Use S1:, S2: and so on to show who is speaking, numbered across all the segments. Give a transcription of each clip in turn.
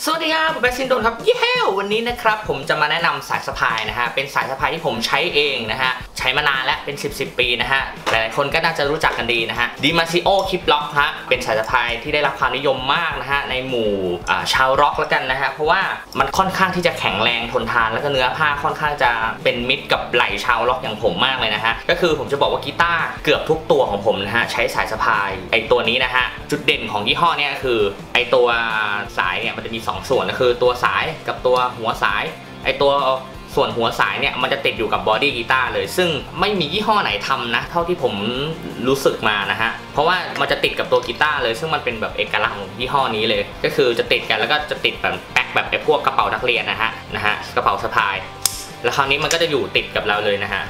S1: สวัสดีครับผมแบซินโดนครับเย้วันนี้นะครับผมจะมาแนะนำสายสะพายนะฮะเป็นสายสะพายที่ผมใช้เองนะฮะใช้มานานแล้วเป็น 10 10ปีนะฮะหลายๆคนก็น่าจะรู้จักกันดีนะฮะ DiMarzio Cliplock ฮะเป็นสายสะพายที่ได้รับความนิยมมากนะฮะในหมู่ชาวร็อกแล้วกันนะฮะเพราะว่ามันค่อนข้างที่จะแข็งแรงทนทานแล้วก็เนื้อผ้าค่อนข้างจะเป็นมิตรกับไหล่ชาวร็อกอย่างผมมากเลยนะฮะก็คือผมจะบอกว่ากีตาร์เกือบทุกตัวของผมนะฮะใช้สายสะพายไอตัวนี้นะฮะจุดเด่นของยี่ห้อเนี้ยคือไอตัวสายเนี่ยมันจะมี2ส่วนก็คือตัวสายกับตัวหัวสาย ไอตัวส่วนหัวสายเนี่ยมันจะติดอยู่กับบอดี้กีตาร์เลย ซึ่งไม่มียี่ห้อไหนทำนะ เท่าที่ผมรู้สึกมานะฮะ เพราะว่ามันจะติดกับตัวกีตาร์เลย ซึ่งมันเป็นแบบเอกลักษณ์ของยี่ห้อนี้เลย ก็คือจะติดกันแล้วก็จะติดแบบแพ็คแบบไอพวกกระเป๋านักเรียนนะฮะนะฮะกระเป๋าสะพาย แล้วคราวนี้มันก็จะอยู่ติดกับเราเลยนะฮะ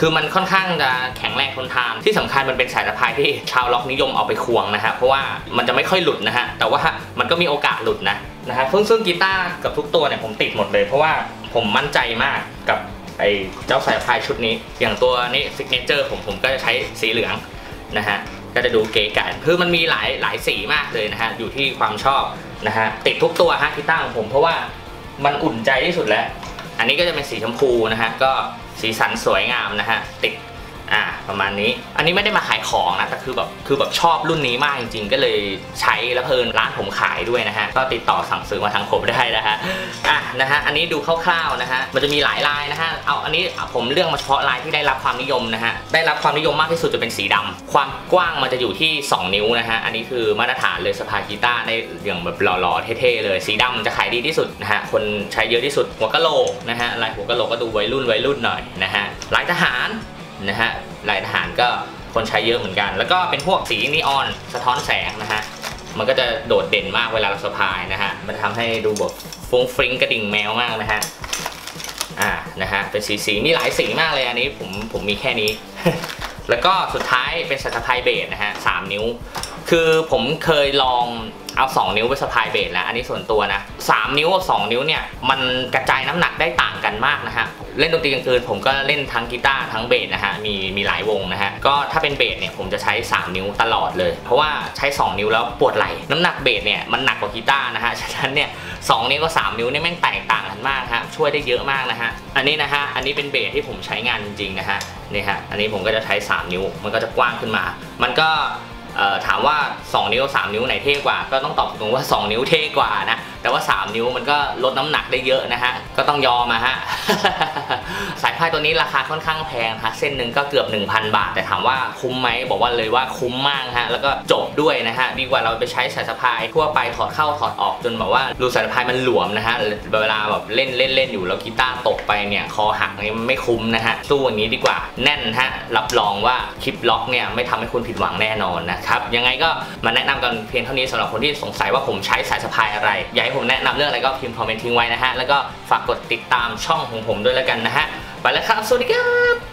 S1: คือมันค่อนข้างจะแข็งแรงทนทานที่สำคัญมันเป็นสายสะพายที่ชาวร็อกนิยมเอาไปควงนะฮะเพราะว่ามันจะไม่ค่อยหลุดนะฮะแต่ว่ามันก็มีโอกาสหลุดนะ นะฮะซึ่งซึ่งกีตาร์เกือบทุกตัวเนี่ยผมติดหมดเลย เพราะว่าผมมั่นใจมากกับไอ้เจ้าสายสะพายชุดนี้ อย่างตัวนี้ signature ผมผมก็จะใช้สีเหลืองนะฮะก็จะดูเก๋ไก๋คือมันมีหลายหลายสีมากเลยนะฮะอยู่ที่ความชอบนะฮะติดทุกตัวฮะกีตาร์ของผมเพราะว่ามันอุ่นใจที่สุดแล้ว อันนี้ก็จะเป็นสีชมพูนะฮะก็สีสันสวยงามนะฮะติด อ่าประมาณนี้ อันนี้ไม่ได้มาขายของนะแต่คือแบบคือแบบชอบรุ่นนี้มากจริงๆ ก็เลยใช้แล้วเพลินร้านผมขายด้วยนะฮะก็ติดต่อสั่งซื้อมาทางผมได้นะฮะอะนะฮะอันนี้ดูคร่าวๆนะฮะมันจะมีหลายลายนะฮะเอาอันนี้ผมเลือกมาเฉพาะลายที่ได้รับความนิยมนะฮะได้รับความนิยมมากที่สุดจะเป็นสีดำความกว้างมันจะอยู่ที่ 2 นิ้วนะฮะอันนี้คือมาตรฐานเลยสะพากีตาร์ได้อย่างแบบหล่อๆเท่ๆเลย สีดำจะขายดีที่สุดนะฮะคนใช้เยอะที่สุดหัวกะโหลกนะฮะลายหัวกะโหลกก็ดูวัยรุ่นวัยรุ่นหน่อยนะฮะลายทหาร นะฮะลายทหารก็คนใช้เยอะเหมือนกัน แล้วก็เป็นพวกสีนีออนสะท้อนแสงนะฮะมันก็จะโดดเด่นมากเวลาเราสะพายนะฮะมันจะทำให้ดูแบบฟุ้งฟริ้งกระดิ่งแมวมากนะฮะอ่านะฮะเป็นสีสีมีหลายสีมากเลยอันนี้ผมผมมีแค่นี้ แล้วก็สุดท้ายเป็นสะพายเบสนะฮะสามนิ้ว คือผมเคยลองเอา 2 นิ้วไปสะพายเบสแล้ว อันนี้ส่วนตัวนะ3นิ้วกับ2นิ้วเนี่ย มันกระจายน้ำหนักได้ต่างกันมากนะฮะ เล่นดนตรีกลางคืนผมก็เล่นทั้งกีตาร์ทั้งเบสนะฮะ มีมีหลายวงนะฮะ ก็ถ้าเป็นเบสเนี่ยผมจะใช้ 3 นิ้วตลอดเลย เพราะว่าใช้ 2 นิ้วแล้วปวดไหล่น้ำหนักเบสเนี่ยมันหนักกว่ากีตาร์นะฮะ ฉะนั้นเนี่ยสนิ้วกับ3นิ้วเนี่ยแม่งแตกต่างกันมากฮะ ช่วยได้เยอะมากนะฮะ อันนี้นะฮะ อันนี้เป็นเบสที่ผมใช้งานจริงๆนะฮะ นี่ฮะ อันนี้ผมก็จะใช้ 3 นิ้ว มันก็จะกว้างขึ้นมา มันก็ ถามว่า 2 นิ้ว 3 นิ้วไหนเท่กว่า ก็ต้องตอบตรงว่า 2 นิ้วเท่กว่านะ แต่ว่า 3 นิ้วมันก็ลดน้ำหนักได้เยอะนะฮะ ก็ต้องยอมมาฮะสายพายตัวนี้ราคาค่อนข้างแพงฮะเส้นหนึ่งก็เกือบ 1,000 บาท แต่ถามว่าคุ้มไหมบอกว่าเลยว่าคุ้มมากฮะแล้วก็จบด้วยนะฮะดีกว่าเราไปใช้สายสะพายทั่วไปถอดเข้าถอดออกจนแบบว่ารูสายสะพายมันหลวมนะฮะเวลาแบบเล่นเล่นเล่นอยู่แล้วกีตาร์ตกไปเนี่ยคอหักนี่ไม่คุ้มนะฮะสู้อย่างนี้ดีกว่าแน่นฮะรับรองว่าคลิปล็อกเนี่ยไม่ทำให้คุณผิดหวังแน่นอนนะครับยังไงก็มาแนะนำกันเพียงเท่านี้สำหรับคนที่สงสัยว่าผมใช้สายสะพายอะไรอยากให้ผมแนะนำเรื่องอะไรก็พิมพ์คอมเมนต์ทิ้งไว้นะฮะแล้วก็ฝากกดติดตามช่องของผมด้วยแล้วกันนะฮะไปแล้วครับ สวัสดีครับ